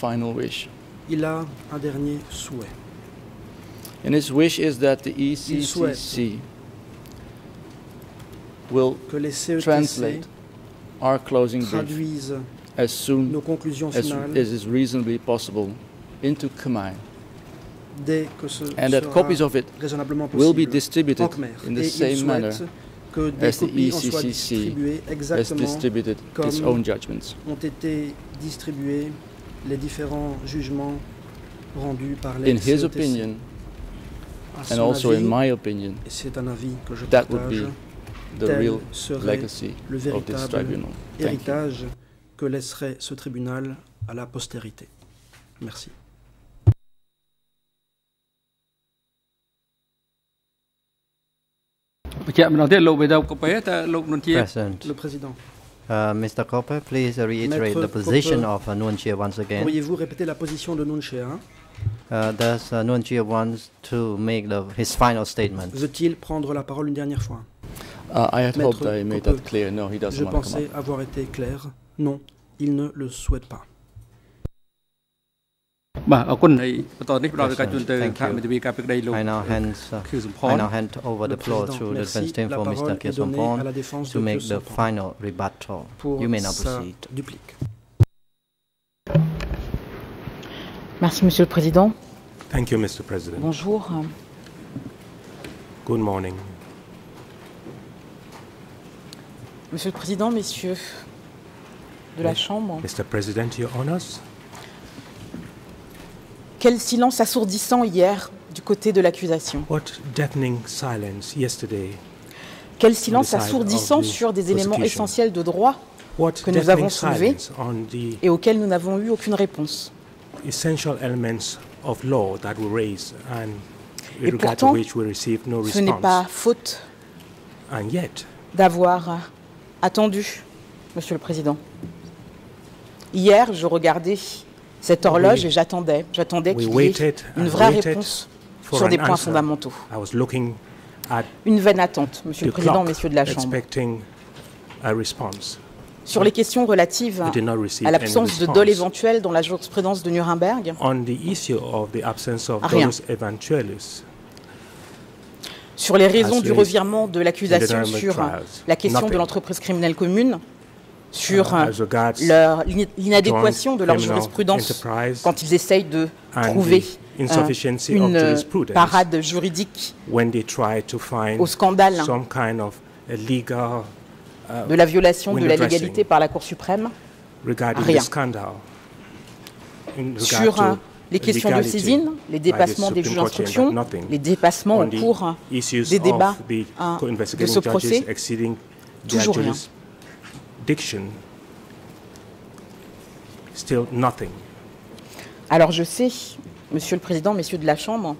final wish. Il a un dernier souhait. And his wish is that the ECCC will que les CETC translate our closing brief as soon as, as is reasonably possible into Khmer, dès que ce and that copies of it will be distributed in the same manner souhaite que des as the ECCC has distributed its own judgments. les différents jugements rendus par les In his opinion, and also my opinion, c'est un avis que je that would be the real le véritable héritage que laisserait ce tribunal à la postérité. Merci. Le président. Uh, Mr. Copper, please reiterate Maître the position Copper. of uh, once again. pourriez-vous répéter la position de Nunchea Uh, does uh, Nuon Chea wants to make the, his final statement? Veut-il prendre la parole une dernière fois? Uh, I had Maître hoped I made Cooper, that clear. No, he doesn't Je want to come pensais up. avoir été clair. Non, il ne le souhaite pas. បាទអរគុណហើយបន្តនេះផ្ដល់ឱកាសជូនទៅ Thank ខា you. មេធាវីការពិក្តីលោក I now hand, uh, ខៀវសំផ I ន now hand over Le the floor Président, to the merci. defense team La for parole Mr. est Kier donnée à la Sompon défense to de make Kier the Sompon final rebuttal. pour You may now sa proceed. duplique. Merci, Monsieur le Président. Thank you, Mr. President. Bonjour. Good morning. Monsieur le Président, Messieurs de la Oui. Chambre, Mr. President, Your Honors, quel silence assourdissant hier du côté de l'accusation. what deafening silence yesterday. Quel silence assourdissant sur des éléments essentiels de droit Que nous avons soulevés. et auxquels nous n'avons eu aucune réponse. essential elements of law that were raised and with Et pourtant, to which we received no Ce n'est pas faute d'avoir attendu, Monsieur le Président. Hier, je regardais cette horloge et j'attendais, j'attendais we qu'il y ait waited une vraie réponse sur des points fondamentaux. Une vaine attente, Monsieur le Président, Messieurs de la Chambre. Sur les questions relatives à l'absence de dol éventuel dans la jurisprudence de Nuremberg, Rien. sur les raisons du revirement de l'accusation sur la question de l'entreprise criminelle commune, sur uh, euh, l'inadéquation de leur jurisprudence quand ils essayent de trouver euh, une euh, parade juridique when they try to find au scandale. some kind of a legal uh, de la violation de la légalité par la Cour suprême, regarding rien. sur euh, les questions de saisine, les dépassements des juges d'instruction, les dépassements au cours des débats hein, de ce procès, toujours rien. Jurisdiction still nothing Alors je sais, Monsieur le Président, Messieurs de la Chambre,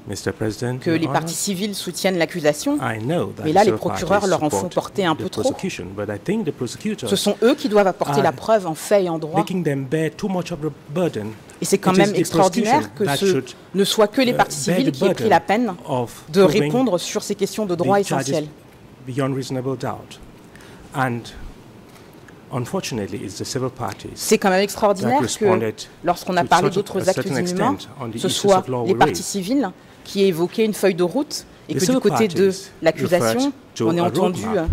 que les Honor, parties civiles soutiennent l'accusation. I know that Mais là, les procureurs leur en font porter un peu trop. prosecution, but I think the prosecutors Ce sont eux qui doivent apporter la preuve en fait et en droit. making them bear too much of the burden. Et c'est quand même extraordinaire que ce ne soit que les uh, civiles the qui aient pris la peine de répondre sur ces questions de droit essentielles. C'est quand même extraordinaire que lorsqu'on a parlé d'autres actes inhumains, ce soit les parties civiles qui aient évoqué une feuille de route et que du côté de l'accusation, on ait a entendu euh,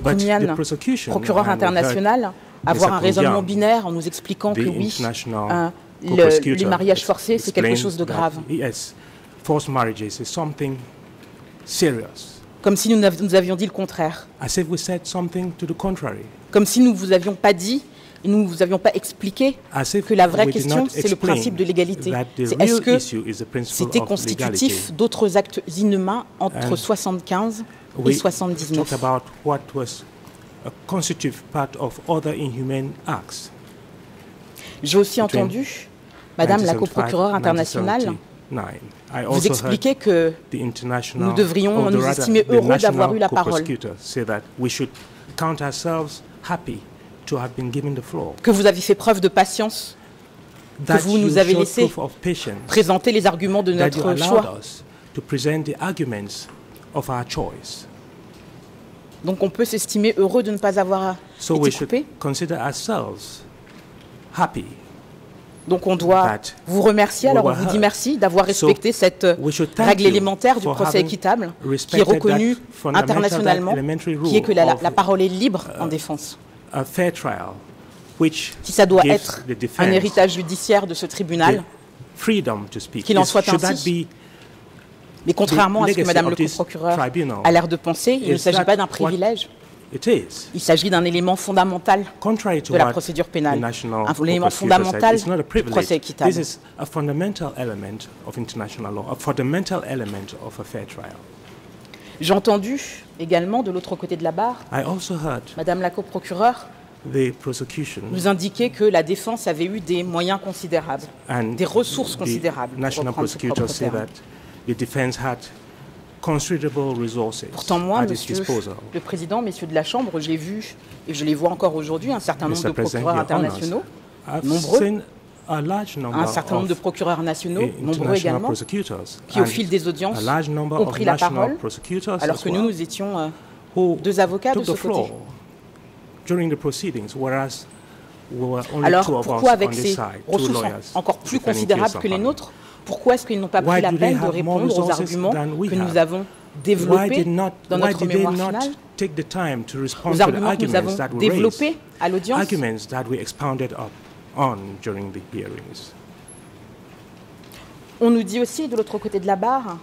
the Koumian, prosecution procureur international, avoir un raisonnement binaire en nous expliquant que oui, euh, le- les mariages forcés, c'est quelque chose de grave. Comme si nous, nous avions dit le contraire. Comme si nous ne vous avions pas dit nous ne vous avions pas expliqué if que la vraie question, c'est le principe de l'égalité. est-ce que c'était constitutif d'autres actes inhumains entre And 75 et We 79 talked about what was a constitutive part of other inhumane acts. J'ai aussi entendu, Madame la 1975 coprocureure internationale, 1979. I vous also expliquer que nous devrions nous estimer heureux d'avoir eu la parole. Happy to have been given the floor. que vous avez fait preuve de patience, That vous nous avez laissé présenter les arguments de notre choix. us to present the arguments of our choice. Donc on peut s'estimer heureux de ne pas avoir So we été should coupé. consider ourselves happy Donc on doit vous remercier, alors on vous dit merci d'avoir respecté cette règle élémentaire du procès équitable, qui est reconnue internationalement, qui est que la, parole est libre en défense. trial, which Si ça doit être un héritage judiciaire de ce tribunal. Qu'il en soit ainsi. mais contrairement à ce que of le procureur a l'air de penser, il ne s'agit pas d'un privilège? Il s'agit d'un élément fondamental de la procédure pénale, un élément fondamental du procès équitable. This is a fundamental element of international law, a fundamental element of a fair trial. J'ai entendu également de l'autre côté de la barre, I also heard Madame la coprocureure the prosecution nous indiquer que la défense avait eu des moyens considérables, des ressources the considérables, pour national reprendre ce prosecutor propre say that the defense had Pourtant, moi, Monsieur le Président, Messieurs de la Chambre, j'ai vu, et je les vois encore aujourd'hui, un certain nombre de procureurs internationaux, I've nombreux, un certain nombre de procureurs nationaux, nombreux également, qui au fil des audiences ont pris la parole, alors que nous, nous étions euh, deux avocats de ce côté. during the proceedings, whereas we were only Alors two of us pourquoi avec on ces this side, two ressources encore plus considérables que les nôtres, pourquoi est-ce qu'ils n'ont pas pris la peine de répondre aux arguments que nous avons développés dans notre mémoire finale, take the time to respond aux to the arguments que nous avons développés à l'audience? Arguments that we expounded up on during the hearings? On nous dit aussi de l'autre côté de la barre,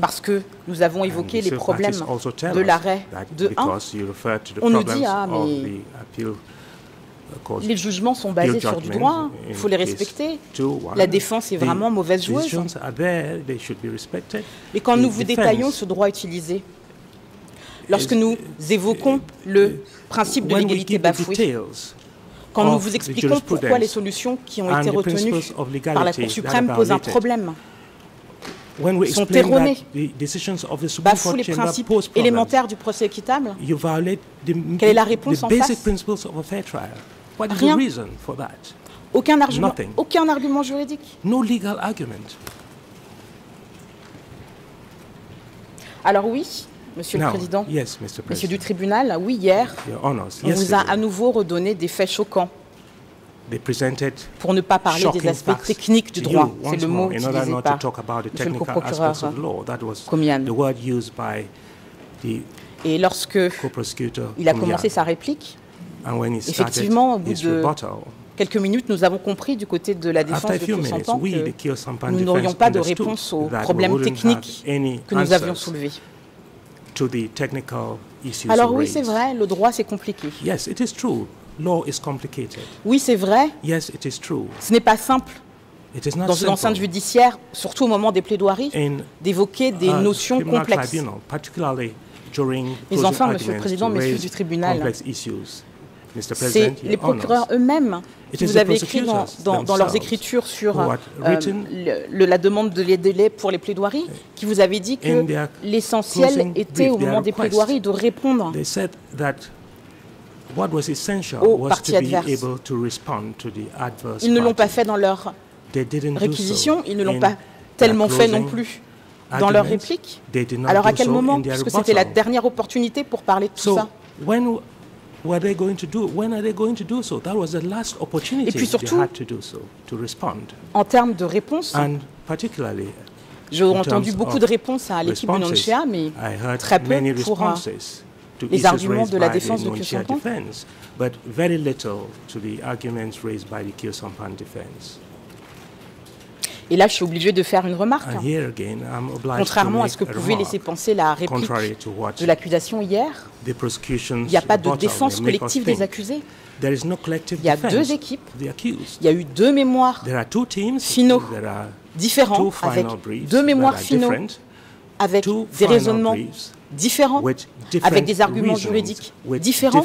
parce que nous avons évoqué les problèmes de l'arrêt de 1, because you refer to the on nous problems dit, ah, mais the appeal uh, court les jugements sont basés sur du droit, il faut les respecter. La défense est vraiment mauvaise joueuse. Et quand nous vous détaillons ce droit utilisé, lorsque nous évoquons le principe de l'égalité give the bafoué, details quand nous vous expliquons pourquoi les solutions qui ont été retenues par la Cour suprême posent un problème, sont erronées, bafouent les principes élémentaires du procès équitable, Quelle est la réponse en face? What is Rien. the reason for that? aucun argument, Nothing. aucun argument juridique. No legal argument. Alors oui, Monsieur le Président, yes, Mr. Messieurs President, du tribunal, oui, hier, Honors, on vous a à nouveau redonné des faits choquants, pour ne pas parler des aspects facts techniques du droit. C'est le mot more, in order utilisé not to par talk about the Monsieur le technical aspects coprocureur of the law. That was Comian. the word used by the Et lorsque il a commencé sa réplique, Effectivement, au bout de quelques minutes, nous avons compris du côté de la défense de few Pio minutes, Sampan we, the que nous n'aurions pas de réponse aux problèmes techniques que nous avions soulevés. to the technical issues Alors oui, c'est vrai, le droit c'est compliqué. Yes, it is true. Law is complicated. Oui, c'est vrai, Yes, it is true. ce n'est pas simple It is not dans une enceinte simple judiciaire, surtout au moment des plaidoiries, d'évoquer des a notions complexes. Mais enfin, Monsieur le Président, Messieurs du tribunal. C'est les procureurs eux-mêmes qui vous avez écrit dans, prosecutors dans- dans leurs écritures sur euh, le- la demande de les délais pour les plaidoiries, qui vous avez dit que l'essentiel était au moment des plaidoiries de répondre Aux parties adverses. Ils ne l'ont pas fait dans leur réquisition, ils ne l'ont pas tellement fait non plus dans leur réplique. Alors à quel moment their Puisque c'était la dernière opportunité pour parler de tout ça. Were they going to do? When are they going to do so? That was the last opportunity Et puis surtout- they had to do so to respond, En termes de réponses, and particularly j'ai in entendu terms beaucoup of de réponses à l'équipe de Nonchea, mais I heard très peu pour, les arguments de la défense de but very little to the arguments raised by the Kyosampan defense. Et là, je suis obligée de faire une remarque. Obliged Contrairement à ce que pouvait laisser penser la réplique de l'accusation hier, il n'y a pas de défense collective des accusés. Il y a deux équipes. Il y a eu deux mémoires There are two teams. Finaux. Différents, avec deux mémoires finaux, avec des raisonnements différents, avec des arguments juridiques différents.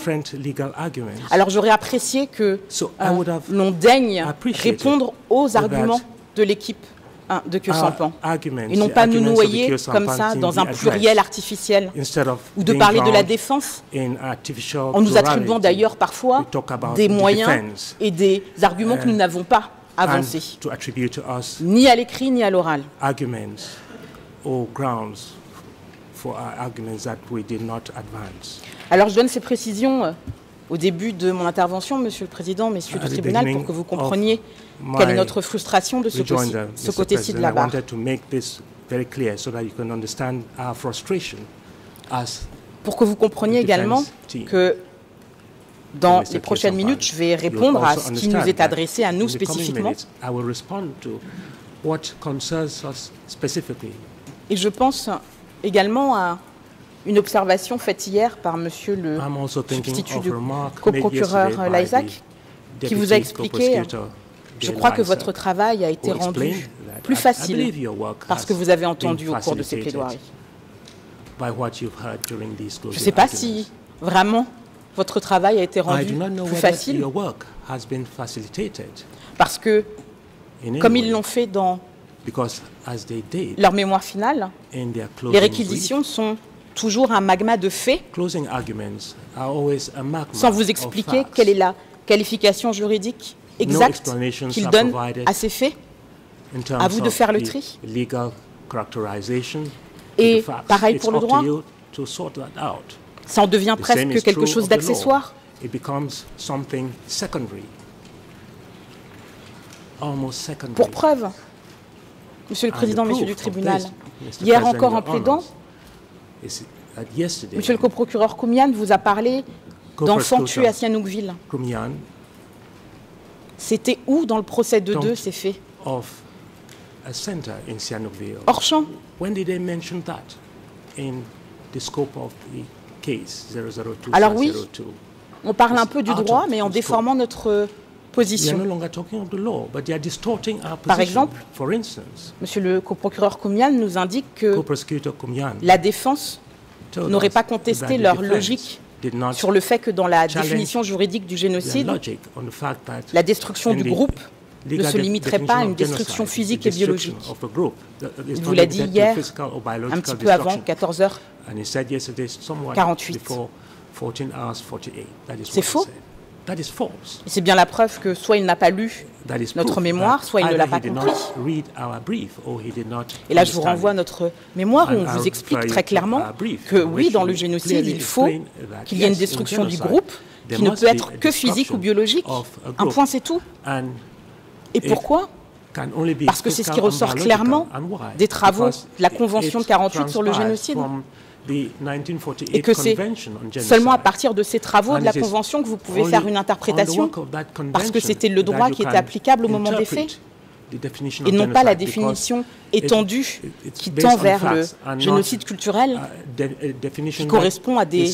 Alors j'aurais apprécié que euh, l'on daigne répondre aux arguments de l'équipe hein, de Kyosampan arguments, et non the pas nous Kyosampan comme ça dans un pluriel artificiel ou de parler de la défense. en nous attribuant d'ailleurs parfois des moyens et des arguments que nous n'avons pas avancés, ni à l'écrit ni à l'oral. arguments or grounds for our arguments that we did not advance. Alors je donne ces précisions euh, au début de mon intervention, Monsieur le Président, Messieurs du tribunal, pour que vous compreniez quelle est notre frustration de ce, côté-ci de la barre? Pour que vous compreniez également que dans les prochaines minutes, je vais répondre à ce qui nous est adressé à nous spécifiquement. Et je pense également à une observation faite hier par monsieur le substitut du coprocureur the qui vous a expliqué, Je crois que votre travail a été rendu plus facile parce que vous avez entendu au cours de ces plaidoiries. Je ne sais pas si vraiment votre travail a été rendu plus facile parce que, comme ils l'ont fait dans leur mémoire finale, les réquisitions sont toujours un magma de faits sans vous expliquer quelle est la qualification juridique exacte explanations qu'ils are donnent provided à ces faits. à vous de faire le tri. Et pareil pour le droit. Ça en devient presque quelque chose d'accessoire. It becomes something secondary. Almost secondary. Pour preuve, Monsieur le Président, proof du tribunal, hier encore en plaidant, Monsieur le coprocureur Koumian vous a parlé d'enfants tués à Sihanoukville. C'était où dans le procès de deux ces faits of a center in Sihanoukville. Hors champ. When did they mention that? In the scope of the case 002 Alors oui, 02? On parle un peu du droit, mais en déformant notre no position. Par exemple, For instance, Monsieur le coprocureur Koumian nous indique que la défense n'aurait pas contesté leur logique sur le fait que dans la définition juridique du génocide, logic on the fact that la destruction du groupe ne se limiterait pas à une destruction physique et biologique. Il vous l'a dit hier, un petit peu avant, destruction. 14h. And he said yesterday, somewhat 48. before 14 hours 48. That is C'est what he faux. Said. That is false. Et c'est bien la preuve que soit il n'a pas lu, Notre mémoire, soit il ne l'a pas compris. et là je vous renvoie à notre mémoire où on vous explique très clairement que oui, dans le génocide, il faut qu'il y ait une destruction du groupe qui ne peut être que physique ou biologique. Un point, c'est tout. Et pourquoi Parce que c'est ce qui ressort clairement des travaux de la Convention de it 48 sur le génocide. From the 1948 Et que c'est seulement à partir de ces travaux de la Convention que vous pouvez faire une interprétation parce que c'était le droit qui était applicable au moment des faits et non pas la définition it- étendue qui tend vers le génocide culturel uh, definition qui correspond à des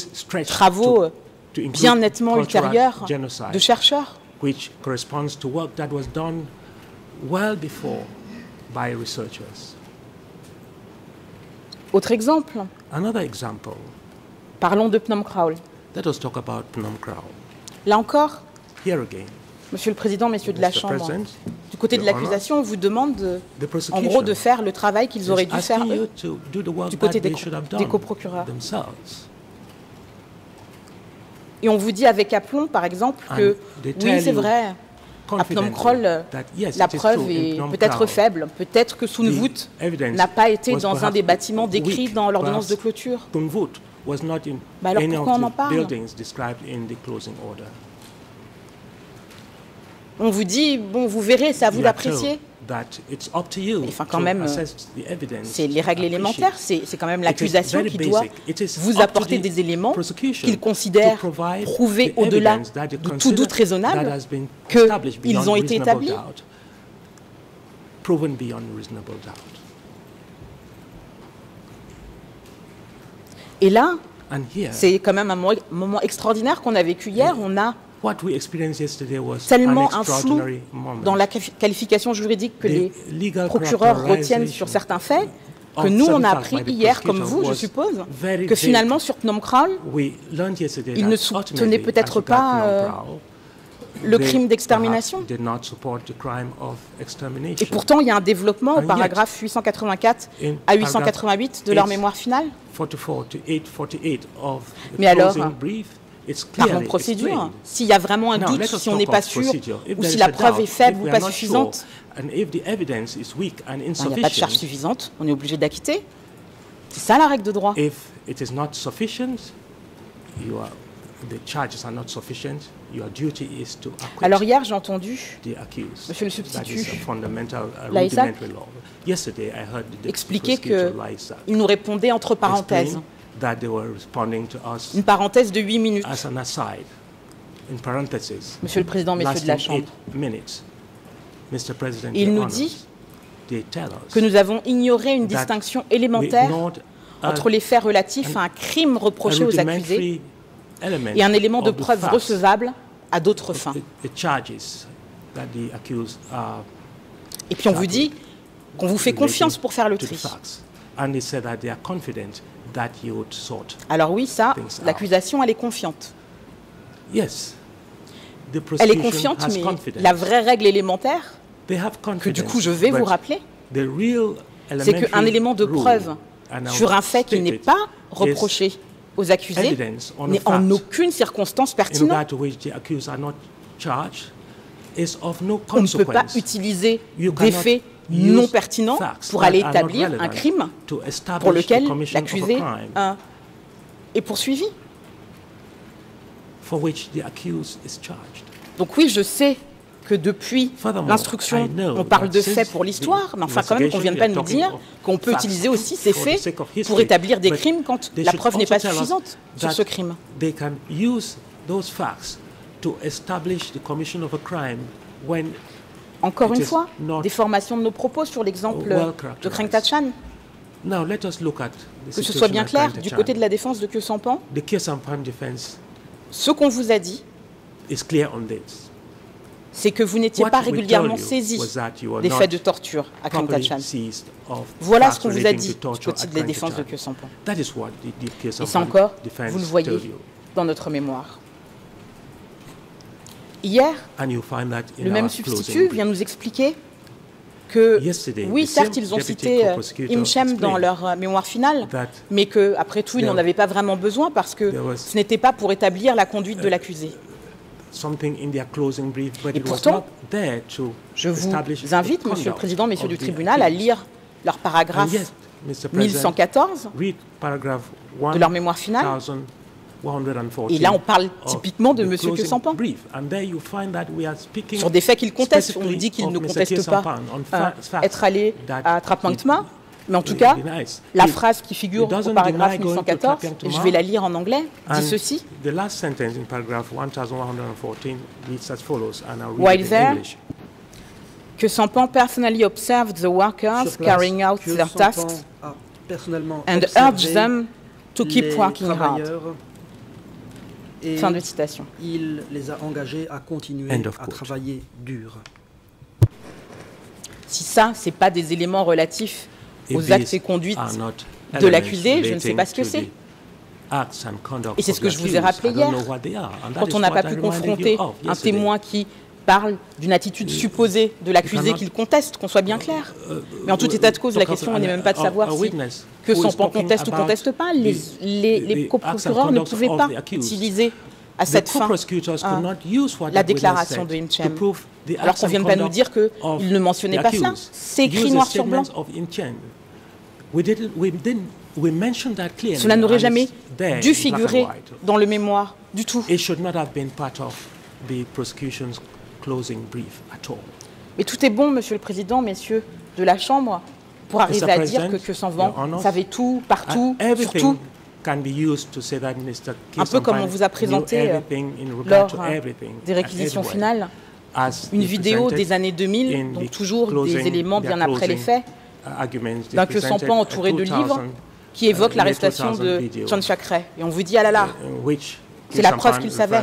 travaux euh, bien nettement ultérieurs de chercheurs. which corresponds to work that was done well before by researchers. Autre exemple, Another example, parlons de Phnom Kraul. let us talk about Phnom Kraul. Là encore, Here again, Monsieur le Président, Messieurs de la. Chambre, du côté de l'accusation, on vous demande de- en gros de faire le travail qu'ils auraient dû faire eux. du côté des des coprocureurs. Et on vous dit avec aplomb, par exemple, que oui, c'est vrai, à yes, la preuve est peut-être faible. Peut-être que Sun n'a pas été dans un des bâtiments décrits dans l'ordonnance de clôture. Was not in Bah alors any pourquoi of on en the parle? buildings described in the closing order. On vous dit, bon, vous verrez, c'est à vous d'apprécier. That it's up to you Enfin, quand même, C'est les règles élémentaires, c'est quand même l'accusation qui doit vous apporter des éléments qu'il considère prouvés au-delà de tout doute raisonnable that has been que established ils beyond ont été établis. Et là, c'est quand même un moment, moment extraordinaire qu'on a vécu hier. On a what we experienced yesterday was tellement un flou dans la quali- qualification juridique que The les procureurs retiennent sur certains faits, que nous, on a appris hier, comme vous, je suppose, que finalement, sur Phnom Kraul, We learned yesterday Il that ne ultimately, peut-être pas, euh, le crime d'extermination. Et pourtant, il y a un développement au paragraphe 884 in à paragraph 888 de leur 8, mémoire finale. 44 to 848 of the Mais alors, Parlons clearly procédure. S'il y a vraiment un Now, doute, si on n'est pas sûr, ou si la preuve doubt, est faible ou pas suffisante, sure, and if the evidence is weak and ben, il n'y a pas de charge insufficient, suffisante, on est obligé d'acquitter. C'est ça la règle de droit. if it is not sufficient, you are, the charges are not sufficient, your duty is to acquit Alors hier, j'ai entendu the accused. Monsieur le substitut Laisac expliquer prosecutor que Laisac il nous répondait entre parenthèses, explain that they were responding to us une parenthèse de 8 minutes. as an aside, in parentheses, Monsieur le Président, messieurs de la Chambre, eight minutes. Mr. President, Il nous dit they tell us que nous avons ignoré une that distinction we élémentaire ignored a- entre les faits relatifs à un crime a reproché aux accusés rudimentary element et un élément de of the preuve facts, recevable à d'autres fins. the- the charges that the accused are Et puis on vous dit qu'on vous fait confiance pour faire le to the tri. facts. And they said that they are confident that you would sort. Alors oui, ça, l'accusation, elle est confiante. Yes. The Elle est confiante, has mais confidence. la vraie règle élémentaire, They have que du coup je vais vous rappeler, c'est qu'un élément de preuve sur un fait qui n'est pas reproché aux accusés n'est en aucune circonstance in pertinent. On ne peut pas consequence. utiliser des faits non pertinents pour aller établir un crime pour lequel l'accusé est poursuivi. for which the accused is charged. Donc oui, je sais que depuis l'instruction, on parle de faits pour l'histoire, mais enfin quand même qu'on ne vienne pas nous dire qu'on peut utiliser aussi ces faits pour établir des crimes quand la preuve n'est pas suffisante sur ce crime. They can use those facts to establish the commission of a crime when Encore It une is fois, des formations de nos propos sur l'exemple well de. Kreng Tachan, now let us look at the que ce soit bien clair du côté de la défense de Kyo Sampan, The Kirsampan defense ce qu'on vous a dit, c'est que vous n'étiez pas régulièrement saisi des faits de torture à Kreng Tachan. Voilà ce qu'on vous a dit du côté de la défense de Tachan. Kyo Sampan. That is what the, the Et ça Kirsampan encore, vous le voyez dans notre mémoire. Hier, And you find that in le même substitut vient nous expliquer que, Yesterday, oui, certes, ils ont cité euh, Imchem dans leur euh, mémoire finale, mais que après tout, ils n'en avaient pas vraiment besoin parce que ce n'était pas pour établir la conduite de l'accusé. Et pourtant, Je vous invite, Monsieur le Président, Messieurs du tribunal, à lire leur paragraphe And yes, Mr. President, 1114 read paragraph de leur mémoire finale. 1114 Et là, on parle typiquement de the Monsieur closing Kesampan. brief. And there you find that we are speaking sur des faits qu'ils contestent. On dit qu'ils of ne Mr. contestent pas euh, être that à Trapangtma, mais en tout cas, la phrase qui figure au paragraphe deny going to 1114, Trapangtma. et je vais la lire en anglais, And dit ceci. The last sentence in paragraph 1114 reads as follows, and I'll read While it in there, English. Que Sampan personally observed the workers carrying out their tasks and urged them to keep working hard. Et Fin de citation. il les a engagés à continuer à travailler dur. Si ça, c'est pas des éléments relatifs If aux actes et conduites de l'accusé, je ne sais pas ce que to c'est. the acts and conduct Et c'est of ce que the je vous ai accused, rappelé I don't hier, know what they are, and that quand on n'a pas pu confronter un témoin qui parle d'une attitude supposée de l'accusé qu'il conteste, qu'on soit bien clair. Mais en tout état de cause, la question n'est même pas de savoir si que Sampan conteste ou conteste pas. Les, les, les coprocureurs ne pouvaient pas utiliser à cette fin hein, la déclaration de Imchem. Alors qu'on and vienne pas nous dire qu'il ne mentionnait pas cela. C'est écrit noir sur blanc. Cela n'aurait jamais dû figurer dans le mémoire du tout. It should not have been part of the prosecution's closing brief at all. Mais tout est bon, Monsieur le Président, messieurs de la Chambre, pour arriver à dire que Honors, savait tout, partout, everything surtout. can be used to say that Mr. Un peu comme on vous a présenté euh, lors everything des réquisitions finales As une vidéo des années in 2000, the donc toujours closing- des éléments bien après les faits, uh, d'un que a entouré de 2000, livres qui évoquent uh, l'arrestation year 2000 de video, John Chakray. Et on vous dit, ah là là, C'est la preuve qu'il savait.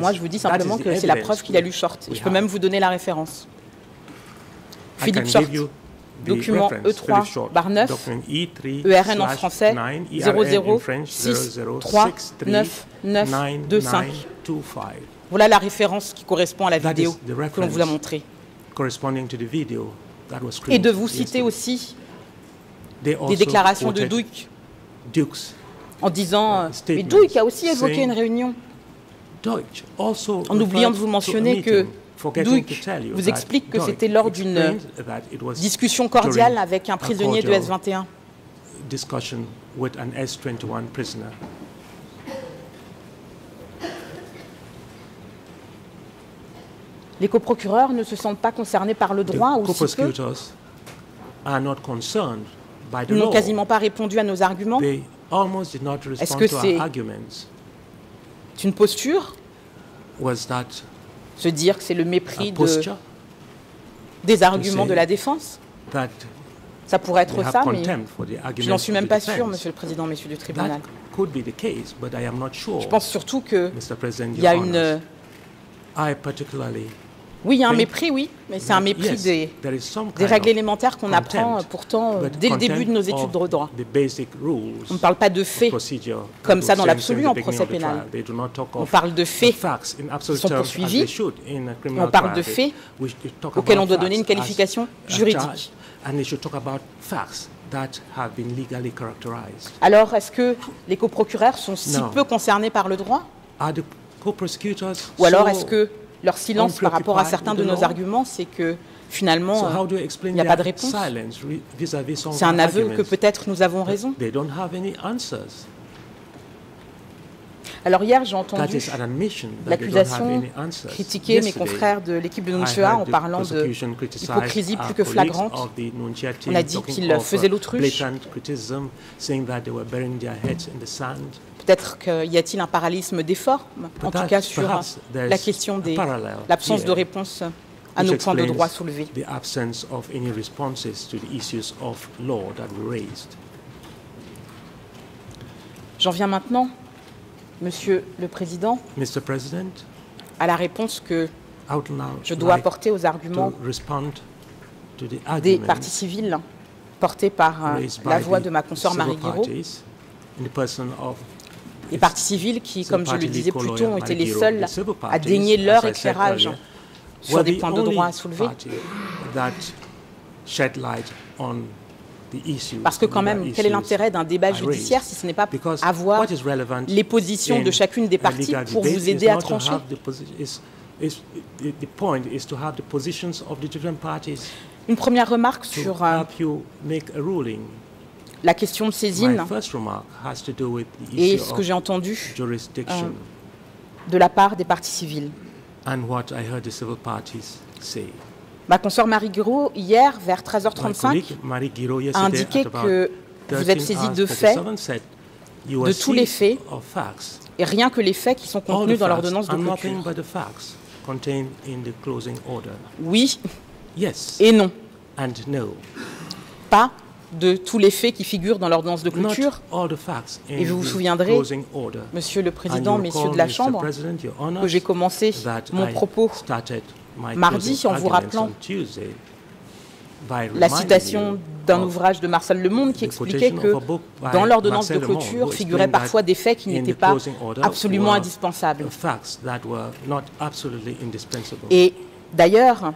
Moi je vous dis "That is simplement que c'est la preuve qu'il a lu short. Je peux have." même vous donner la référence. Philippe Short, document reference, E3 Philippe Short, barre 9, document E3 ERN en slash français 9, ERN 00 in French, 6 00 3 63 9 9 2 5. 9925, Voilà la référence qui correspond à la vidéo que l'on vous a montrée. Et de vous citer aussi des déclarations de Dukes. en disant euh, Statements Mais Duc a aussi évoqué une réunion en oubliant de vous mentionner que vous explique que c'était lors d'une discussion cordiale avec un prisonnier de S-21. Les coprocureurs ne se sentent pas concernés par le droit ou si peu. Ils n'ont quasiment pas répondu à nos arguments. Est-ce que c'est c'est une posture, Was that se dire que c'est le mépris de- des arguments de la défense. Ça pourrait être ça, mais je n'en suis même pas sûr, Monsieur le Président, Messieurs du tribunal. That could be the case, but I am not sure. Je pense surtout que Mr. President, il y a une... Oui, il y a un mépris, oui, mais c'est un mépris yes, des, des règles élémentaires qu'on apprend euh, pourtant euh, dès le début de nos études de droit. On ne parle pas de faits, comme ça dans l'absolu en procès pénal. On parle de faits absolute sont poursuivis, on parle de faits auxquels on doit donner une qualification juridique. charge, And they should talk about facts that have been legally characterized. Alors, est-ce que les coprocureurs sont si peu concernés par le droit? Ou alors est-ce que leur silence par rapport à certains de nos arguments, c'est que finalement, So il n'y a pas de réponse. c'est un aveu que peut-être nous avons raison They don't have any answers. Alors hier, j'ai entendu l'accusation critiquer mes confrères de l'équipe de heard en parlant de hypocrisie plus que flagrante. On a dit qu'ils of, faisaient uh, l'autruche. Peut-être qu'il y a-t-il un parallélisme des formes, en tout cas sur la question parallel l'absence de réponse à nos points de droit soulevés. J'en viens maintenant, Monsieur le Président, Mr. President, à la réponse que je dois like apporter aux arguments to to des partis civils portés par euh, la voix de ma consoeur Marie Guiraud, parties les partis civils qui, comme je le disais plus tôt, ont été les seuls à parties, as leur éclairage sur des points de droit à soulever. Parce que quand même, quel est l'intérêt d'un débat judiciaire si ce n'est pas avoir les positions de chacune des parties pour vous aider à trancher parties Une première remarque sur euh, help you make a ruling. la question de saisine first remark has to do with the et ce que j'ai entendu jurisdiction de la part des partis civils. and what I heard the civil parties say. Ma consoeur Marie Guiraud, hier, vers My 13h35, colleague Marie Guiraud a indiqué que vous êtes 13 saisi de faits, 37 said you de tous les faits, et rien que les faits qui sont contenus dans l'ordonnance de clôture. Oui et non. Pas de tous les faits qui figurent dans l'ordonnance de clôture. Et vous vous souviendrez. Monsieur le Président, messieurs de la. Chambre, que j'ai commencé mon propos mardi en vous rappelant la citation d'un ouvrage de Marcel Le Monde qui expliquait que dans l'ordonnance de clôture figuraient parfois des faits qui n'étaient pas absolument indispensables. Et d'ailleurs,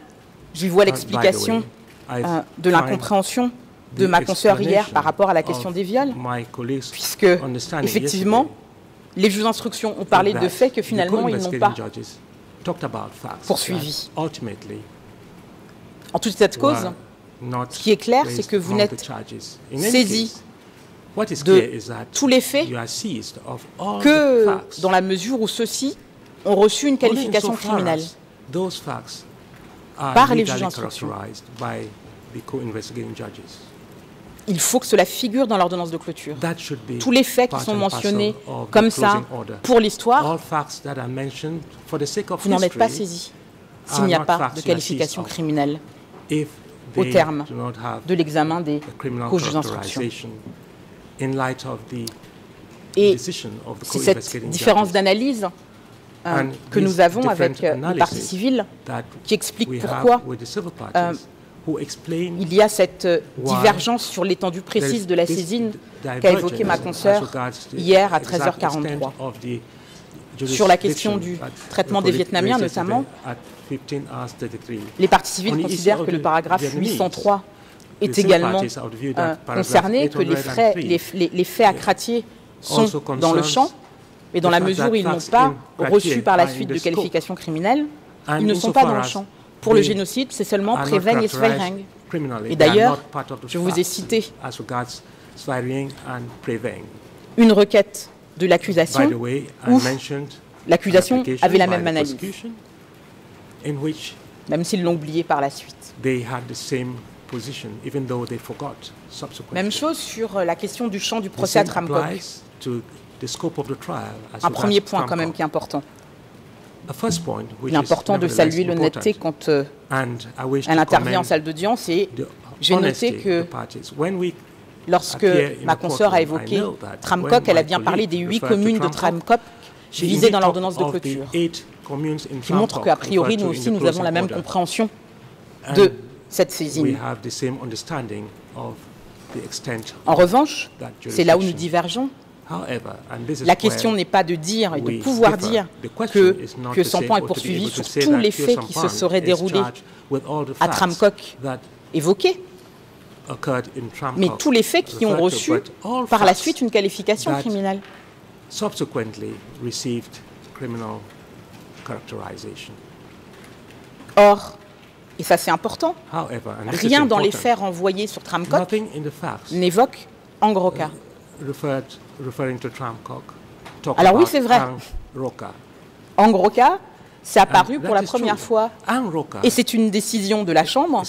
j'y vois l'explication euh, de l'incompréhension de ma consoeur hier par rapport à la question des viols, puisque effectivement, les juges d'instruction ont parlé de faits que finalement ils n'ont pas. Ultimately. En toute cette cause, were not ce qui est clair, c'est que vous n'êtes saisi de tous les faits que dans la mesure où ceux-ci ont reçu une qualification criminelle. par les juges d'instruction. Il faut que cela figure dans l'ordonnance de clôture. Tous les faits qui sont mentionnés comme ça pour l'histoire, vous n'en êtes pas saisi s'il n'y a pas de qualification criminelle au terme de l'examen des co-juges d'instruction. characterization in light of the Et decision of the c'est cette différence d'analyse euh, And que nous avons avec euh, les parties civiles qui explique pourquoi il y a cette euh, divergence sur l'étendue précise de la saisine qu'a évoqué ma consoeur hier à exact 13h43. extent of the Sur la question du traitement des Vietnamiens notamment, yesterday at 15 hours 33. Les parties civiles considèrent que le paragraphe Vietnamese, 803 est également euh, concerné, que les, frais, 803 les, les- les faits à Cratier sont dans le champ, et dans la mesure où ils n'ont pas reçu par la suite de qualification criminelle, ils ne sont pas dans le champ. Pour le génocide, c'est seulement Préveigne et criminally. Et d'ailleurs, je vous ai cité une requête de By l'accusation the way, I où mentioned l'accusation avait la même analyse. prosecution in which même s'ils l'ont oublié par la suite. they had the same position, even though they forgot subsequently. Même chose sur euh, la question du champ du procès à as Un premier point quand même qui est important. A first point, which Il est is important de saluer l'honnêteté quand euh, elle intervient en salle d'audience et j'ai noté que lorsque ma consoeur a évoqué when elle a bien parlé des huit communes de she visées dans l'ordonnance de clôture, qui montre qu'a priori, nous aussi, nous avons la même compréhension de cette saisine. En revanche, c'est là où nous divergeons. La question n'est pas de dire et de pouvoir dire que, que Sampan est poursuivi sur tous les faits qui se seraient déroulés à Tramcock évoqués, mais tous les faits qui ont reçu par la suite une qualification criminelle. Or, et ça c'est important, rien dans les faits renvoyés sur Tramcock n'évoque Angroka. Referred, referring to Tramcock talk Alors oui, c'est vrai. Roca. Angroka, c'est apparu pour la première true. fois Ang Roca et c'est une décision de la Chambre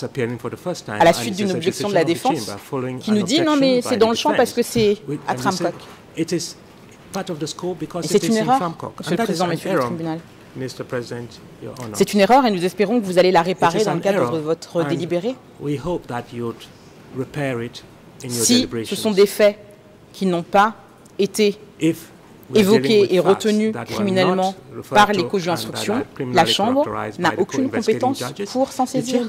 à la suite d'une objection de la défense qui nous dit non mais c'est dans le champ parce que c'est à scope because Et c'est une erreur. Monsieur le Président, Monsieur le Tribunal. C'est une erreur et nous espérons que vous allez la réparer dans an le cadre de votre délibéré. We hope that you'd repair it in your Si ce sont des faits qui n'ont pas été évoqués et retenus criminellement par les that d'instruction, la Chambre n'a aucune compétence pour s'en saisir.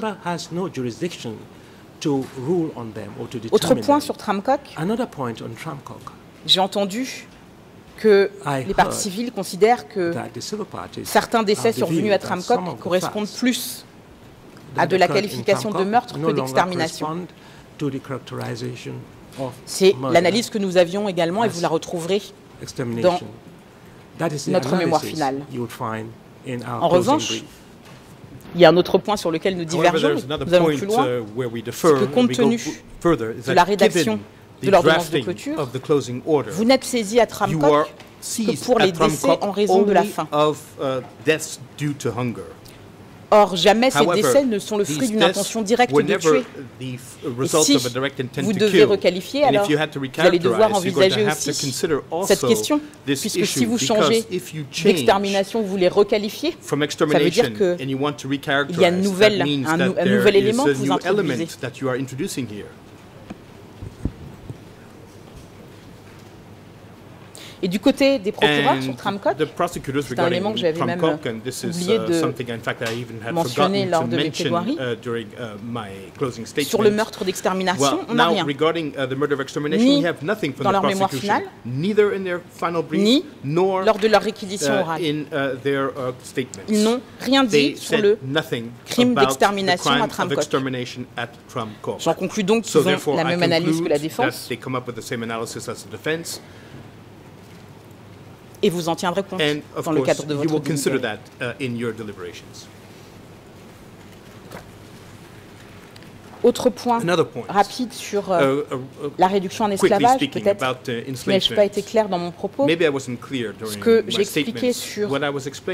Autre point sur Tramcock, j'ai entendu que les parties heard civiles considèrent que certains décès survenus à Tramcock correspondent plus à de la qualification de meurtre que d'extermination. Of C'est l'analyse que nous avions également et vous la retrouverez. the notre mémoire finale. En revanche. Il y a un autre point sur lequel nous divergeons, nous allons plus loin. uh, we differ que compte tenu de la rédaction de l'ordonnance de clôture, Vous n'êtes saisi à Tramcock que pour les décès en raison de la faim. Or, jamais ces décès ne sont le fruit d'une intention directe de tuer. si vous devez requalifier, And alors if you had to vous allez devoir envisager aussi cette question, puisque si vous changez d'extermination, vous les requalifiez, from veut dire que and you want to recharacterize, il y a une nouvelle- un un nouvel élément que vous introduisez. element that you are introducing here. Et du côté des procureurs sur Tramcock, the prosecutors c'est un élément que j'avais même oublié uh, de something in fact I even had mentionner forgotten lors de mes plaidoiries. uh, during uh, sur le meurtre d'extermination, Well, on n'a rien. regarding uh, the murder of extermination, Ni we have nothing from dans the leur mémoire prosecution, finale, neither in their final brief, ni nor Lors de leur réquisition uh, orale, in uh, their uh, statements. ils n'ont rien They dit sur le nothing crime d'extermination à Tramcock. extermination at Tramcock. J'en conclus donc So qu'ils ont therefore, la même analyse que la défense that they come up with the same analysis as the defense, et vous en tiendrez compte dans le cadre de votre will consider délibéré. that uh, in your deliberations. Autre point rapide sur euh, Uh, uh, uh, la réduction en esclavage, peut-être. about uh, n'ai-je pas été clair dans mon propos. Maybe I wasn't clear during que j'ai expliqué sur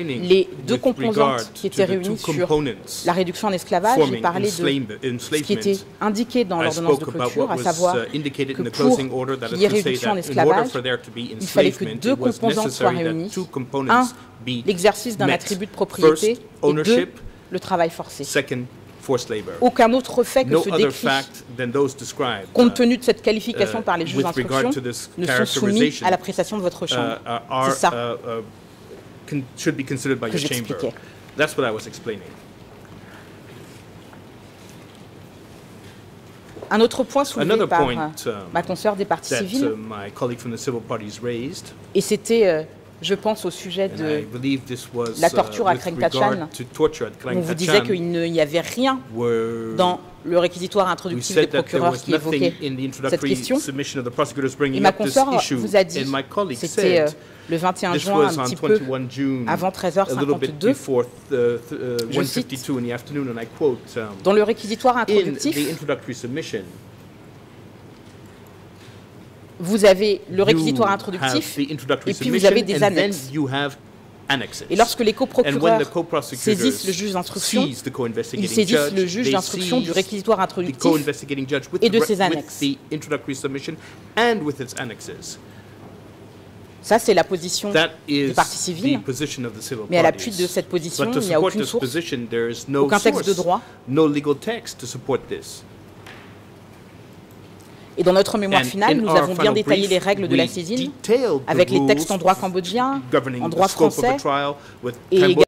les deux composantes qui étaient réunies two sur components La réduction en esclavage, j'ai parlé de ce qui était indiqué dans l'ordonnance de clôture, à savoir uh, que pour qu'il y ait réduction en esclavage, il fallait que deux composantes soient réunies. Un, l'exercice d'un attribut de propriété, et deux, le travail forcé. Aucun autre fait que ce décrit, compte uh, tenu de cette qualification uh, par les juges with regard d'instruction, ne sont soumis à l'appréciation de votre uh, chambre. uh, C'est ça uh, uh, con- should be considered by que j'expliquais. That's what I was explaining. Un autre point soulevé Another par point, euh, um, ma consoeur des parties civiles, uh, my colleague from the civil parties raised, et c'était, euh, je pense, au sujet de... believe this was la uh, torture à at On vous disait qu'il n'y avait rien dans le réquisitoire introductif des procureurs qui évoquait cette question. Et ma consoeur vous a dit, c'était euh, le 21 this juin, un petit peu 21 June, avant a little bit 13h52, before uh, Je cite, 1:52 in the afternoon, and I quote, um, dans le réquisitoire introductif, vous avez le réquisitoire introductif et puis vous avez des annexes. Et lorsque les coprocureurs saisissent le juge d'instruction, ils saisissent le juge d'instruction du réquisitoire introductif et the, de ses annexes. the introductory submission and with its annexes. Ça, c'est la position of the civil Mais à l'appui de cette position, il n'y a support aucune this source, aucun texte de droit. no legal text to support this. Et dans notre mémoire finale, in nous avons bien détaillé les règles de la saisine avec les textes en droit cambodgien, en droit français. et Cambodian